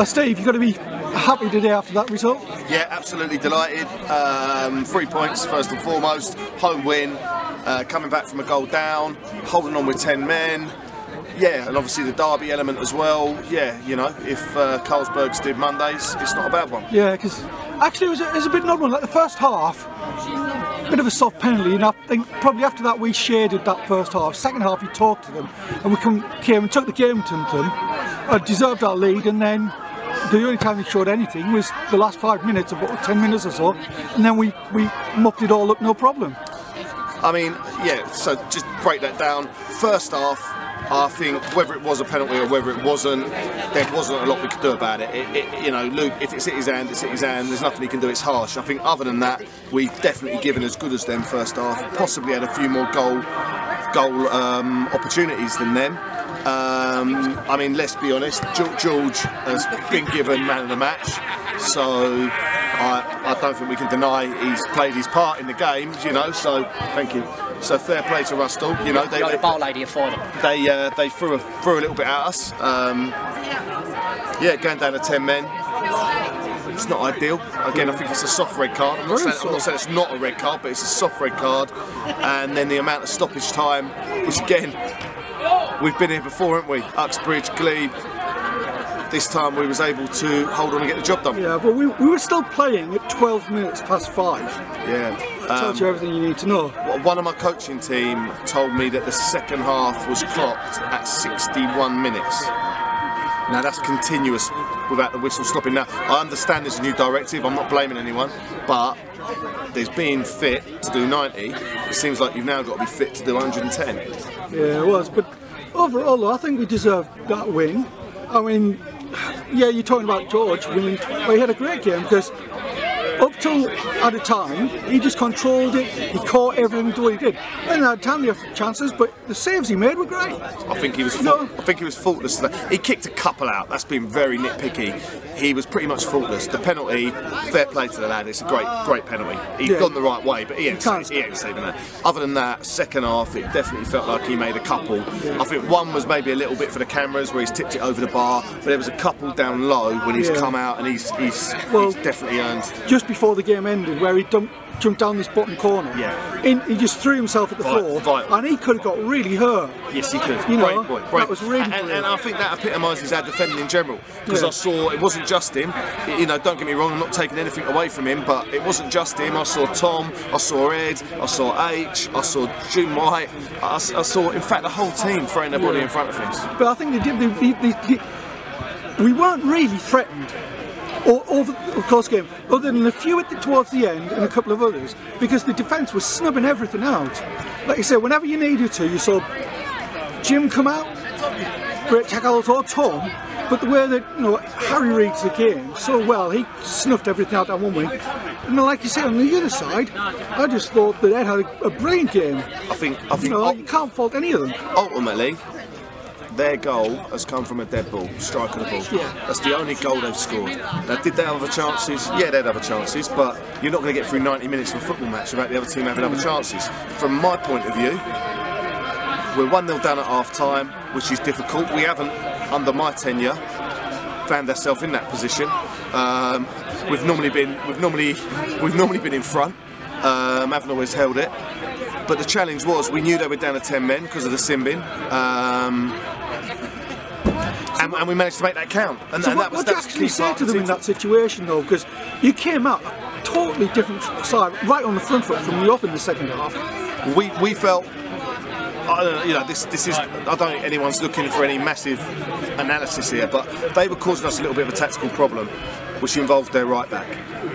Uh, Steve, you've got to be happy today after that result. Yeah, absolutely delighted. Um, three points first and foremost, home win, uh, coming back from a goal down, holding on with 10 men. Yeah, and obviously the derby element as well. Yeah, you know, if uh, Carlsberg's did Mondays, it's not a bad one. Yeah, because actually it was, a, it was a bit odd one. Like the first half, a bit of a soft penalty, and I think probably after that we shaded that first half. Second half, we talked to them, and we came and took the game to them, uh, deserved our lead, and then the only time they showed anything was the last five minutes, about 10 minutes or so, and then we, we mopped it all up, no problem. I mean, yeah, so just break that down. First half, I think whether it was a penalty or whether it wasn't, there wasn't a lot we could do about it. it, it you know, Luke, if it's hit his hand, it's hit his hand. There's nothing he can do. It's harsh. I think other than that, we've definitely given as good as them first half. Possibly had a few more goal goal um, opportunities than them. Um, I mean, let's be honest. George has been given man of the match, so I, I don't think we can deny he's played his part in the game. You know, so thank you. So fair play to Rusthall. You know, they, You're the bar lady for them. They uh, they threw a, threw a little bit at us. Um, yeah, going down to ten men. It's not ideal. Again, I think it's a soft red card. I'm not, saying, I'm not saying it's not a red card, but it's a soft red card. And then the amount of stoppage time, which again, we've been here before, haven't we? Uxbridge, Glebe, this time we was able to hold on and get the job done. Yeah, but we, we were still playing at 12 minutes past five. Yeah. That tells um, you everything you need to know. One of my coaching team told me that the second half was clocked at 61 minutes. Now that's continuous without the whistle stopping. Now I understand there's a new directive. I'm not blaming anyone, but there's being fit to do 90. It seems like you've now got to be fit to do 110. Yeah, it was. But overall, I think we deserved that win. I mean, yeah, you're talking about George winning. Well, he had a great game because up till at a time, he just controlled it. He caught everything the way he did. And at time, he had chances, but the saves he made were great. I think he was. No. I think he was faultless. He kicked a couple out. That's been very nitpicky. He was pretty much faultless. The penalty, fair play to the lad. It's a great, great penalty. He's yeah. gone the right way, but he ain't, he, he ain't saving that. Other than that, second half, it definitely felt like he made a couple. I think one was maybe a little bit for the cameras where he's tipped it over the bar, but there was a couple down low when he's yeah. come out and he's he's, well, he's definitely earned. Just before the game ended where he dumped jumped down this bottom corner. Yeah. In, he just threw himself at the floor, vital. and he could have got really hurt. Yes, he could. You know, boy, that was really. And, and, I think that epitomises our defending in general because yeah. I saw it wasn't just him. You know, don't get me wrong, I'm not taking anything away from him, but it wasn't just him. I saw Tom, I saw Ed, I saw H, I saw Jim White, I, I saw, in fact, the whole team throwing their body yeah. in front of things. But I think they did. They, they, they, we weren't really threatened over the course game, other than a few the, towards the end and a couple of others, because the defence was snubbing everything out. Like I said, whenever you needed to, you saw Jim come out, great tackle or Tom, but the way that you know Harry reads the game so well, he snuffed everything out that one wing. And like you said, on the other side, I just thought that Ed had a, a brilliant game. I think, I think, you, know, you can't fault any of them. Ultimately, their goal has come from a dead ball, strike of the ball. Yeah. That's the only goal they've scored. Now, did they have other chances? Yeah, they'd have other chances, but you're not going to get through 90 minutes of a football match without the other team having other chances. From my point of view, we're 1 0 down at half time, which is difficult. We haven't, under my tenure, found ourselves in that position. Um, we've normally been we've normally we've normally been in front. Um, haven't always held it. But the challenge was we knew they were down to 10 men because of the sin bin. Um, and, and, we managed to make that count. And, so and what, that was, what did you actually say to them in that situation though? Because you came out a totally different side, right on the front foot from the off in the second half. We, we felt know, you know, this this is. I don't think anyone's looking for any massive analysis here, but they were causing us a little bit of a tactical problem, which involved their right back.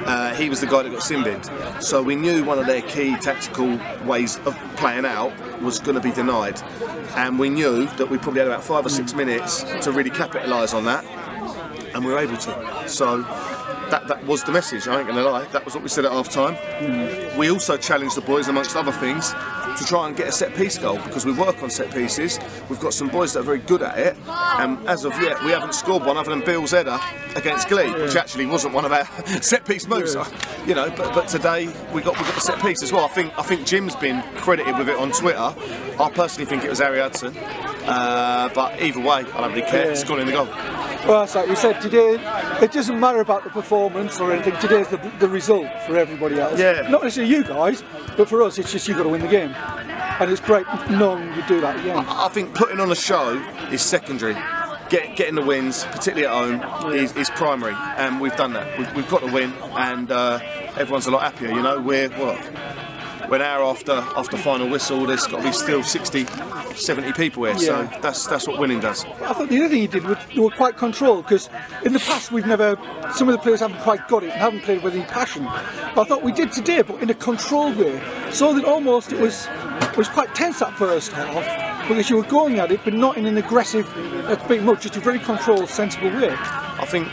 Uh, he was the guy that got sin-binned. So we knew one of their key tactical ways of playing out was going to be denied, and we knew that we probably had about five or six minutes to really capitalise on that, and we were able to. So that, that was the message, I ain't going to lie. That was what we said at half time. Mm. We also challenged the boys, amongst other things, to try and get a set piece goal because we work on set pieces. We've got some boys that are very good at it, and as of yet, we haven't scored one other than Bill's header against Glebe, yeah. which actually wasn't one of our set piece moves. Yeah. You know, but, but today we got we got the set piece as well. I think I think Jim's been credited with it on Twitter. I personally think it was Harry Hudson. Uh, but either way, I don't really care. Yeah. It's gone in the goal. Well, it's like we said today, it doesn't matter about the performance or anything. Today's the, the result for everybody else. Yeah. Not necessarily you guys, but for us, it's just you've got to win the game. And it's great knowing you do that again. I think putting on a show is secondary. Get, getting the wins, particularly at home, is, is primary, and we've done that. We've, we've got the win, and uh, everyone's a lot happier. You know, we're what? We're an hour after after final whistle. There's got to be still 60, 70 people here. So that's that's what winning does. I thought the other thing you did was you were quite controlled because in the past we've never, some of the players haven't quite got it and haven't played with any passion. But I thought we did today, but in a controlled way, so that almost it was it was quite tense that first half because you were going at it, but not in an aggressive, let's beat them just a very controlled, sensible way. I think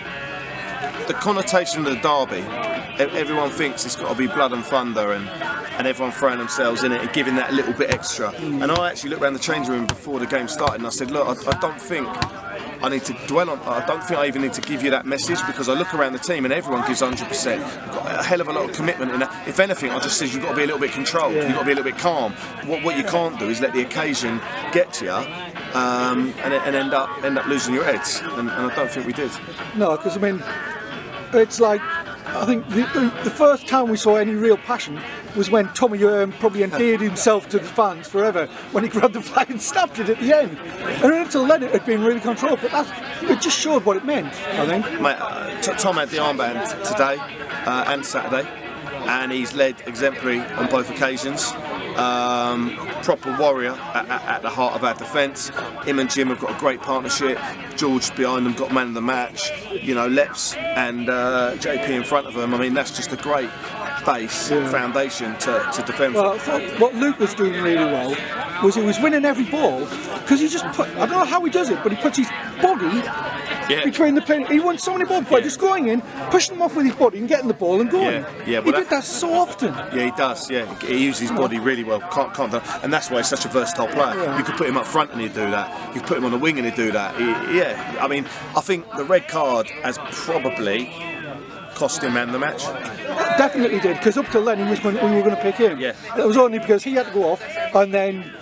the connotation of the derby, everyone thinks it's got to be blood and thunder and, and everyone throwing themselves in it and giving that little bit extra. And I actually looked around the change room before the game started and I said, look, I, I don't think I need to dwell on, I don't think I even need to give you that message because I look around the team and everyone gives 100%. You've got a hell of a lot of commitment And. If anything, I just says you've got to be a little bit controlled, you've got to be a little bit calm. What, what you can't do is let the occasion get to you um, and, and end up end up losing your heads. And, and I don't think we did. No, because I mean, it's like I think the, the, the first time we saw any real passion was when Tommy um, probably endeared himself to the fans forever when he grabbed the flag and snapped it at the end. And until then, it had been really controlled, but that's, it just showed what it meant. I think. Mate, uh, Tom had the armband today uh, and Saturday, and he's led exemplary on both occasions. Um, proper warrior at, at, at the heart of our defence. Him and Jim have got a great partnership. George behind them got man of the match. You know, Leps and uh, JP in front of them. I mean, that's just a great base foundation to, to defend Well, from. what Luke was doing really well was he was winning every ball because he just put, I don't know how he does it, but he puts his body Yeah. between the play. He won so many balls by just going in, pushing them off with his body and getting the ball and going. Yeah, yeah, he did that so often. Yeah, he does. Yeah, he uses his body really well. Can't, can't, and that's why he's such a versatile player. Yeah. You could put him up front and he'd do that. You could put him on the wing and he'd do that. He- yeah, I mean, I think the red card has probably cost him man the match. Definitely did, because up till then he was going, we were going to pick him. Yeah. It was only because he had to go off, and then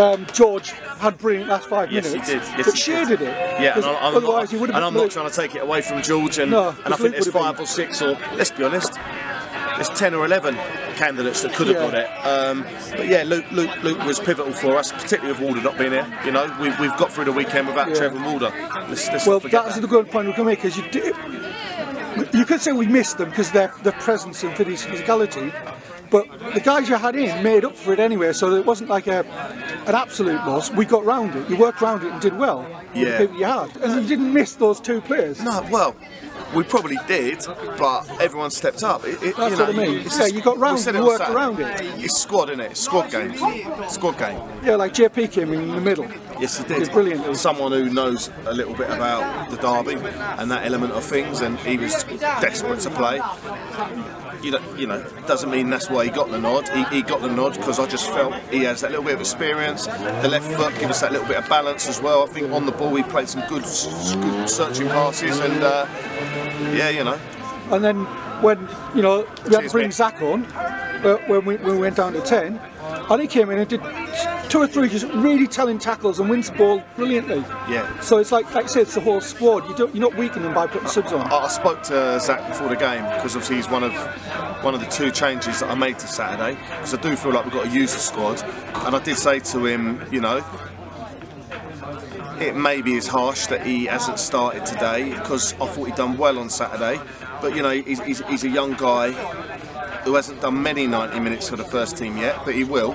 um, George had brilliant last five Yes, he minutes. did. Yes, but he Shear did. did it. Yeah, and I'm, otherwise not, he would have and I'm been not trying to take it away from George, and, No, and I think there's five or six, or let's be honest, there's ten or eleven candidates that could have Yeah. got it. Um, but yeah, Luke, Luke, Luke was pivotal for us, particularly with Walder not being here. You know, we, we've got through the weekend without Yeah. Trevor Walder. Let's, let's Well, that's that. the good point we can make because you did. You could say we missed them because their their presence and phys- physicality, but the guys you had in made up for it anyway. So it wasn't like a an absolute loss. We got round it. You worked round it and did well. with Yeah. you had, and you didn't miss those two players. No, well, we probably did, but everyone stepped up. It, it, That's you know, what I mean. Yeah, just- you got round you worked Saturday. around it. It's squad, isn't it? Squad game. Squad game. Yeah, like JP came in the middle. Yes, he Did did. brilliantly. Someone who knows a little bit about the derby and that element of things, and he was desperate to play. You know, you know, doesn't mean that's why he got the nod. He, he got the nod because I just felt he has that little bit of experience. The left foot gives us that little bit of balance as well. I think on the ball he played some good, good searching passes, and uh, yeah, you know, And then when you know we had to bring. Zach on uh, when, we, when we went down to ten, and he came in and did two or three just really telling tackles and wins the ball brilliantly. Yeah. So it's like like I said, it's the whole squad. You don't you're not weakening by putting subs on. I I spoke to Zach before the game because obviously he's one of one of the two changes that I made to Saturday because I do feel like we've got to use the squad and I did say to him you know it maybe is harsh that he hasn't started today because I thought he'd done well on Saturday but you know he's, he's, he's a young guy who hasn't done many 90 minutes for the first team yet but he will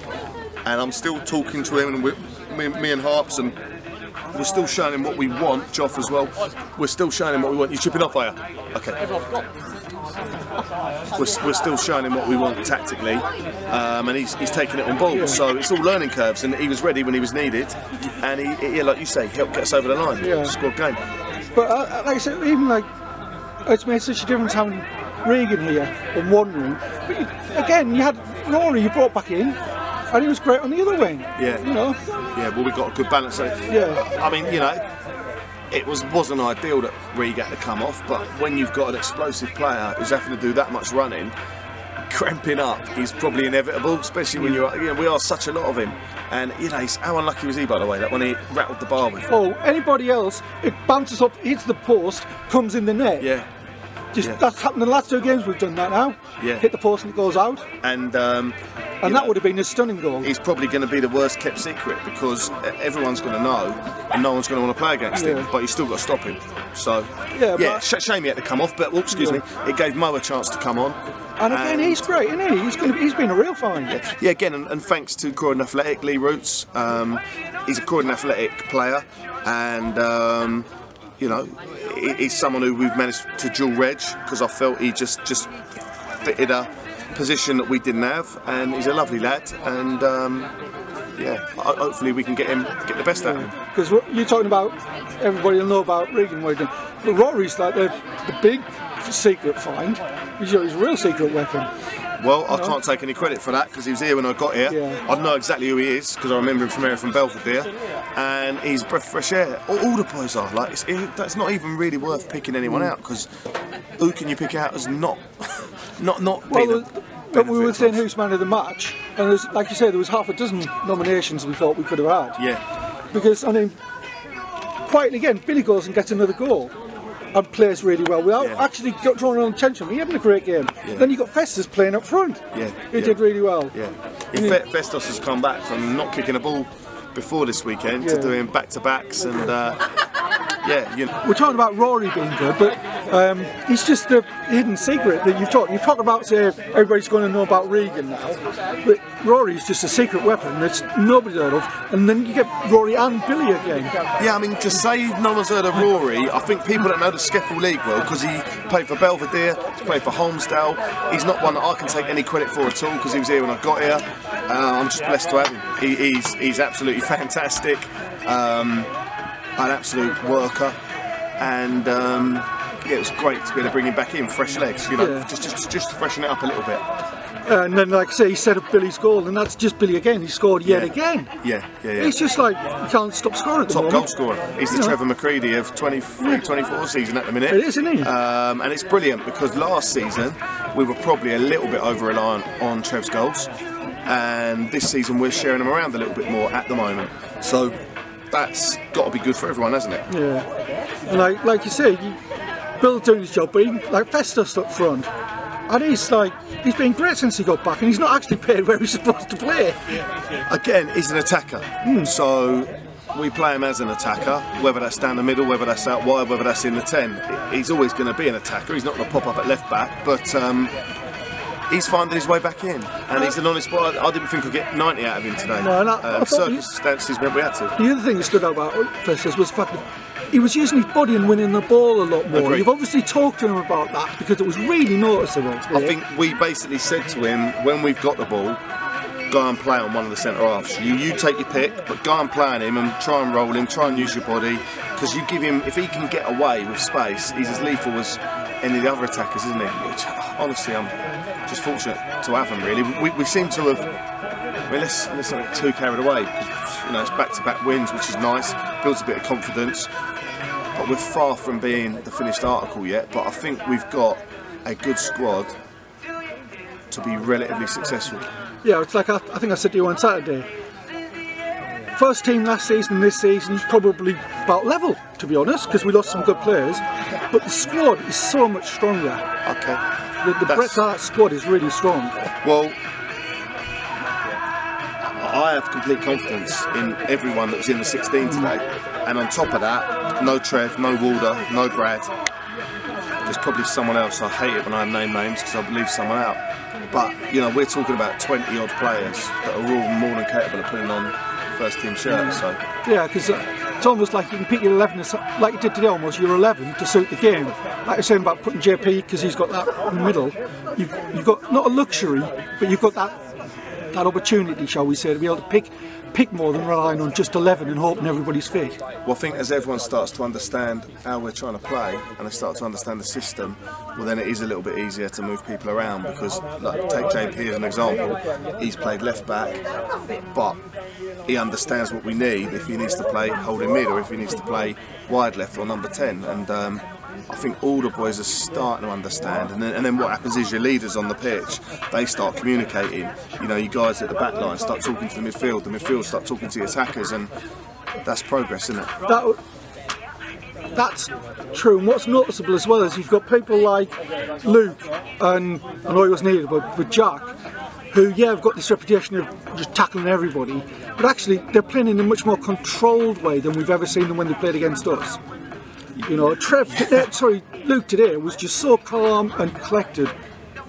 and I'm still talking to him and we, me, me and Harps and we're still showing him what we want, Joff as well. We're still showing him what we want. You chipping off, are you? Okay. We're, we're still showing him what we want tactically, um, and he's, he's taking it on board. So it's all learning curves, and he was ready when he was needed, and he, he yeah, like you say, helped get us over the line. Yeah. Squad game. But uh, like I said, even like it's made such a difference having Regan here and wandering. But you, again, you had Rory you brought back in, and he was great on the other wing. Yeah. You know. Yeah, well, we got a good balance. So, Yeah. I mean, you know, it was wasn't ideal that Reed had to come off, but when you've got an explosive player who's having to do that much running, cramping up is probably inevitable, especially when you're, you know, we are such a lot of him. And, you know, he's, how unlucky was he, by the way, that when he rattled the bar with? Oh, anybody else, it bounces up, hits the post, comes in the net. Yeah. Just yeah. that's happened in the last two games. We've done that now. Yeah. Hit the post and it goes out, And, um, and that know, would have been a stunning goal. He's probably going to be the worst kept secret because everyone's going to know and no one's going to want to play against him. But you still got to stop him. So, Yeah, yeah, shame he had to come off. But, well, excuse Yeah. me, it gave Mo a chance to come on. And again, And- he's great, isn't he? He's to, he's been a real find. Yeah, again, and, and thanks to Croydon Athletic, Lee Roots. Um, he's a Croydon Athletic player, and um, you know, he's someone who we've managed to dual reg because I felt he just just fitted a position that we didn't have, and he's a lovely lad, and um, yeah, hopefully we can get him get the best out of him. Because you're talking about everybody will know about Regan done. But Rory's like the, the big secret find. He's his real secret weapon. Well, I can't take any credit for that because he was here when I got here. Yeah. I know exactly who he is because I remember him from here from Belvedere, and he's breath of fresh air. All, all the boys are like it's, it, that's not even really worth picking anyone out because who can you pick out as not not not Well, being a but we were saying who's man of the match, and like you say, there was half a dozen nominations we thought we could have had. Yeah, Because I mean, quietly again, Billy goes and gets another goal. And plays really well without Yeah. actually got drawing on attention. He having a great game. Yeah. Then you got Festus playing up front. Yeah, he yeah. did really well. yeah. In Fe- Festos has come back from not kicking a ball before this weekend to doing back to backs and uh, yeah, you know. We're talking about Rory being good, but um, he's just the hidden secret that you've talked. You've talked about say everybody's going to know about Regan now, but Rory's just a secret weapon that's nobody's heard of, and then you get Rory and Billy again. Yeah, I mean, to say no one's heard of Rory, I think people that know the SCEFL League well, because he played for Belvedere, he's played for Holmesdale. He's not one that I can take any credit for at all because he was here when I got here. Uh, I'm just blessed to have him. He, he's, he's absolutely fantastic, um, an absolute worker, and um, it was great to be able to bring him back in, fresh legs, you know, Yeah. just, just, just to freshen it up a little bit. And then, like I say, he set up Billy's goal, and that's just Billy again. He scored yet Yeah. again. Yeah, yeah, yeah. He's just like he can't stop scoring Top moment. goal scorer. He's the Yeah. Trevor McCready of 23, 24 season at the minute. It is, isn't he? Um, and it's brilliant because last season we were probably a little bit over reliant on Trev's goals, and this season we're sharing them around a little bit more at the moment. So that's got to be good for everyone, hasn't it? Yeah, and like like you say, you, Bill's doing his job, but he, like Festus up front, and he's like he's been great since he got back, and he's not actually played where he's supposed to play. Again, he's an attacker, so we play him as an attacker, whether that's down the middle, whether that's out wide, whether that's in the 10. He's always going to be an attacker, he's not going to pop up at left back, but um, he's finding his way back in, and he's an honest boy. I didn't think I'd get 90 out of him today. No, I um, he- circumstances meant we had to. The other thing that stood out about Festus was the fact that he was using his body and winning the ball a lot more. Agreed. You've obviously talked to him about that because it was really noticeable. I think we basically said to him when we've got the ball, go and play on one of the centre halves. You, you take your pick, but go and play on him and try and roll him, try and use your body, because you give him if he can get away with space, he's as lethal as any of the other attackers, isn't he? Which, honestly, I'm just fortunate to have him. Really, we, we seem to have. I mean, let's let's not get too carried away you know it's back-to-back wins, which is nice, builds a bit of confidence. We're far from being the finished article yet. But I think we've got a good squad to be relatively successful. Yeah, it's like I, I think I said to you on Saturday. First team last season this season probably about level, to be honest, because we lost some good players. But the squad is so much stronger. Okay. The, the breadth of that squad is really strong. Well, I have complete confidence in everyone that was in the 16 today. And on top of that, no Trev, no Walder, no Brad. There's probably someone else. I hate it when I name names because I leave someone out. But, you know, we're talking about 20 odd players that are all more than capable of putting on first team shirts. So, Yeah, because it's uh, almost like you can pick your 11, like you did today almost, your 11 to suit the game. Like you're saying about putting JP, because he's got that in the middle, you've, you've got not a luxury, but you've got that that opportunity, shall we say, to be able to pick pick more than relying on just 11 and hoping everybody's fit. Well, I think as everyone starts to understand how we're trying to play and they start to understand the system, well, then it is a little bit easier to move people around because, like, take JP as an example. He's played left back, but he understands what we need if he needs to play holding mid or if he needs to play wide left or number 10. And um, I think all the boys are starting to understand, and then, and then what happens is your leaders on the pitch, they start communicating. You know, you guys at the back line start talking to the midfield, the midfield start talking to the attackers, and that's progress, isn't it? that that's true. And what's noticeable as well is you've got people like Luke and I know he was needed, but with Jack, who yeah have got this reputation of just tackling everybody, but actually they're playing in a much more controlled way than we've ever seen them when they played against us. You know, Trev, today, sorry, Luke today was just so calm and collected.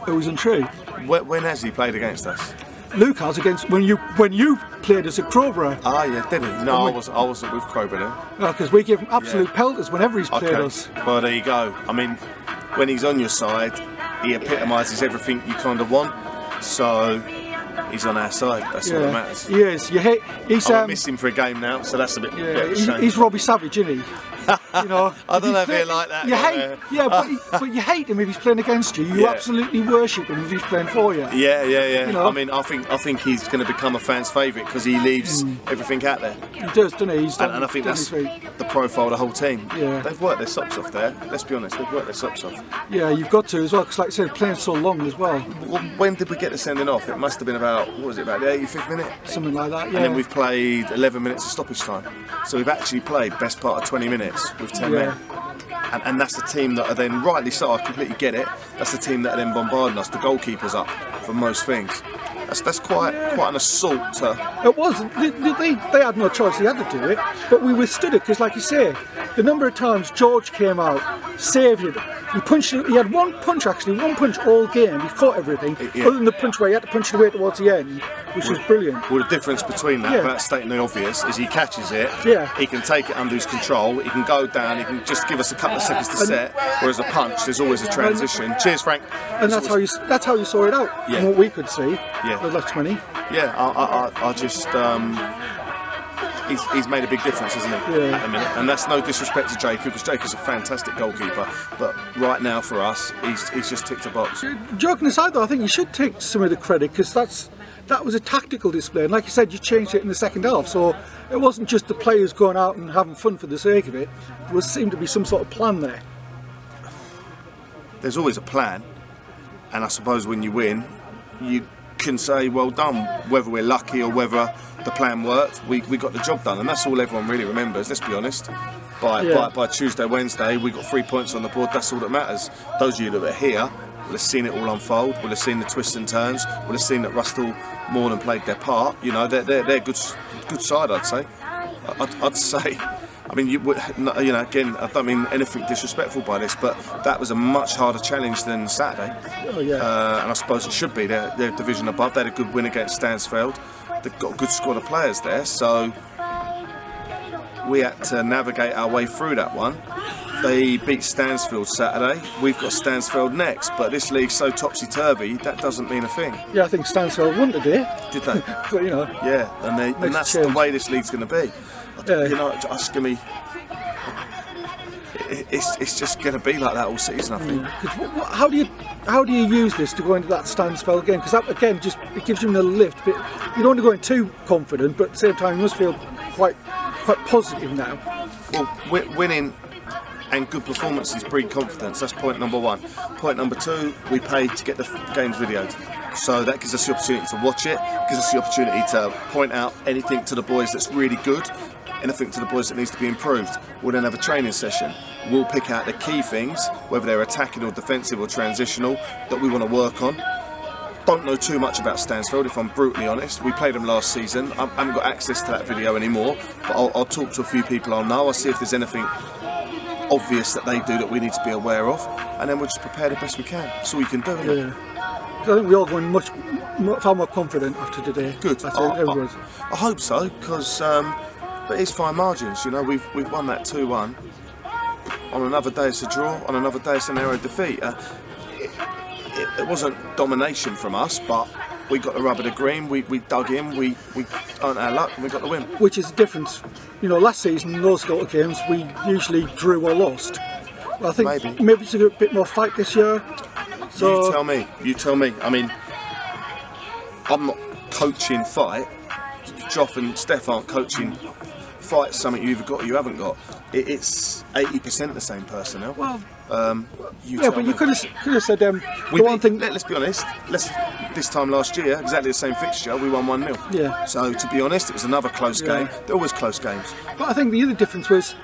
It was untrue. When, when has he played against us? Luke has against when you when you played as a Crowborough Ah, yeah, did he? No, I wasn't. I wasn't with Crowborough then. because we give him absolute Yeah. pelters whenever he's played Okay. us. Well, there you go. I mean, when he's on your side, he epitomises everything you kind of want. So he's on our side. That's all that matters. he is. You hate. He's I um, miss him for a game now, so that's a bit, bit Yeah, of a shame. he's Robbie Savage, isn't he? You know, I don't know if like that, You hate, uh, yeah, but, he- but you hate him if he's playing against you. You Yeah. absolutely worship him if he's playing for you. Yeah, yeah, yeah. You know? I mean, I think I think he's going to become a fan's favourite because he leaves hmm. everything out there, He does, doesn't he? He's and, and I think that's the profile of the whole team. Yeah. They've worked their socks off there. Let's be honest, they've worked their socks off. Yeah, you've got to as well, because like I said, playing so long as well, Well, when did we get the sending off? It must have been about what was it about the 85th minute? something like that. Yeah. And then we've played 11 minutes of stoppage time. So we've actually played best part of 20 minutes with 10 Yeah. men. And, and that's the team that are then, rightly so, I completely get it. That's the team that are then bombarding us. The goalkeeper's up for most things. That's, that's quite quite an assault to. It was. They, they, they had no choice. They had to do it, but we withstood it because, like you say, the number of times George came out, saved it. He punched. He had one punch actually, one punch all game. He caught everything, Yeah. other than the punch where he had to punch it away towards the end, which was brilliant. Well, the difference between that, Yeah. without stating the obvious, is he catches it, Yeah. he can take it under his control, he can go down, he can just give us a couple of seconds to set, whereas a punch, there's always a transition. Cheers, Frank. And that's how you. That's how you saw it out. Yeah. From what we could see. Yeah. The last twenty. Yeah, I, I, I- I just. Um, he's, he's made a big difference, hasn't he? Yeah. At the minute, and that's no disrespect to Jacob, because Jacob's a fantastic goalkeeper. But right now, for us, he's, he's just ticked a box. Joking aside, though, I think you should take some of the credit because that's that was a tactical display, and like you said, you changed it in the second half. So it wasn't just the players going out and having fun for the sake of it. There was seemed to be some sort of plan there. There's always a plan, and I suppose when you win, you can say well done. Whether we're lucky or whether the plan worked, we, we got the job done, and that's all everyone really remembers. Let's be honest. By, Yeah. by, by Tuesday, Wednesday, we got three points on the board. That's all that matters. Those of you that are here will have seen it all unfold. Will have seen the twists and turns. Will have seen that Rusthall more than played their part. You know, they're they're, they're good good side, I'd say. I'd, I'd say. I mean, you, would- you know, again, I don't mean anything disrespectful by this, but that was a much harder challenge than Saturday. Oh yeah. Uh, and I suppose it should be. They're, they're division above. They had a good win against Stansfeld. They've got a good squad of players there, so we had to navigate our way through that one. They beat Stansfeld Saturday. We've got Stansfeld next, but this league's so topsy turvy that doesn't mean a thing, yeah, I think Stansfeld won today. did they? But you know, yeah, and, they, and that's the way this league's going to be. Yeah. You know, it's going to be. It- It's, it's just going to be like that all season, I think. Mm. 'cause wh- wh- how do you how do you use this to go into that Stansfeld game? Because that again just it gives you another lift. But you don't want to go in too confident, but at the same time you must feel quite quite positive now. Well, wi- winning and good performances breed confidence. That's point number one. Point number two, we pay to get the games videoed. So that gives us the opportunity to watch it, gives us the opportunity to point out anything to the boys that's really good, anything to the boys that needs to be improved. We'll then have a training session. We'll pick out the key things, whether they're attacking or defensive or transitional, that we want to work on don't know too much about Stansfeld, if I'm brutally honest. We played them last season. I haven't got access to that video anymore, but I'll, I'll talk to a few people I know. I'll see if there's anything obvious that they do that we need to be aware of, and then we'll just prepare the best we can. That's all we can do. Isn't? Yeah. So I think we're all going much, mu- far more confident after today. Good. I I. I, I hope so, because um, but it's fine margins. You know, we've we've won that two-one. On another day, it's a draw. On another day, it's a narrow defeat. Uh, it, it, it wasn't domination from us, but we got the rubber to the green. We, we dug in. We we earned our luck, and we got the win. Which is the difference. You know, last season, those sort of games, we usually drew or lost. I think Maybe. it's a bit more fight this year. So, you tell me. You tell me. I mean, I'm not coaching fight. Joff and Steph aren't coaching fight. Something you've got or you haven't got. It, it's 80% the same personnel. well, Um, you Yeah, but me. you could have could have said um, We the one thing. let, us be honest. Let's this time last year, exactly the same fixture, we won one 0 Yeah. So to be honest, it was another close Yeah. game. They're always close games. But I think the other difference was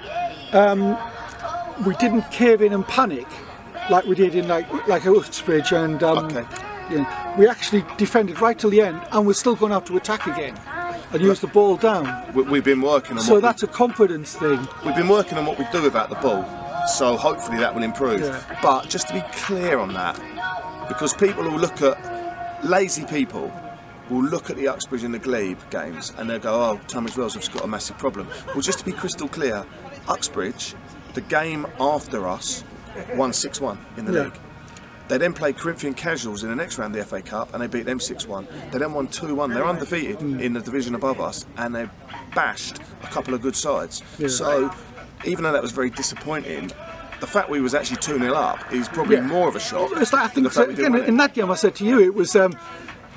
um, we didn't cave in and panic like we did in like like Uxbridge and um, Okay. we actually defended right till the end and we're still going to have to attack again and use the ball down. We, we've been working on So that's a confidence thing. we, we've been working on what we do about the ball. So hopefully that will improve. Yeah. But just to be clear on that, because people will look at lazy people will look at the Uxbridge and the Glebe games and they'll go, oh, Tunbridge Wells have got a massive problem. Well, just to be crystal clear, Uxbridge, the game after us, won 6-1 in the Yeah. league. They then played Corinthian Casuals in the next round of the FA Cup and they beat them 6 1. They then won 2 1. They're undefeated in the division above us and they bashed a couple of good sides. Yeah. So, even though that was very disappointing, the fact we was actually 2 0 up is probably Yeah. more of a shock. It's like, I think the fact we didn't again, in that game I said to you it was um,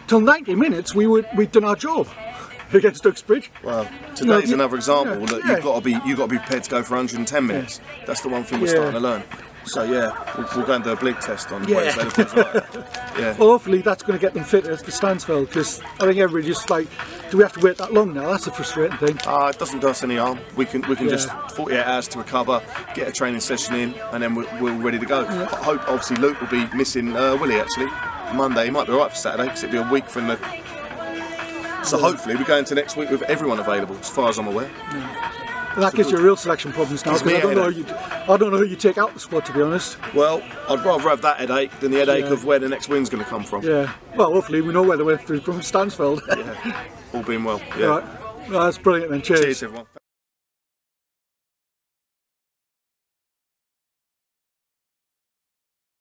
till 90 minutes we would we'd done our job against Uxbridge. Well, know, today's you- another example yeah, that you've got to be you've got to be prepared to go for 110 minutes. That's the one thing we're starting to learn. So yeah, we'll, we'll go and do a bleep test on Yeah. Wednesday. the things like that. Yeah. Well, hopefully that's going to get them fitter for Stansfeld because I think everybody just like, do we have to wait that long now? That's a frustrating thing. Uh, it doesn't do us any harm. We can we can Yeah. just 48 hours to recover, get a training session in, and then we're, we're ready to go. I hope obviously Luke will be missing uh, Willie actually Monday. He might be alright for Saturday because it'll be a week from the. So hopefully we go into next week with everyone available, as far as I'm aware. And that gives you real selection problems now because I don't know who you, I don't know who you take out the squad to be honest. Well, I'd rather have that headache than the headache Yeah. of where the next win's going to come from. Yeah. Well, hopefully we know where the through from Stansfeld. Yeah. All being well. Yeah. right. Well, that's brilliant then. Cheers everyone.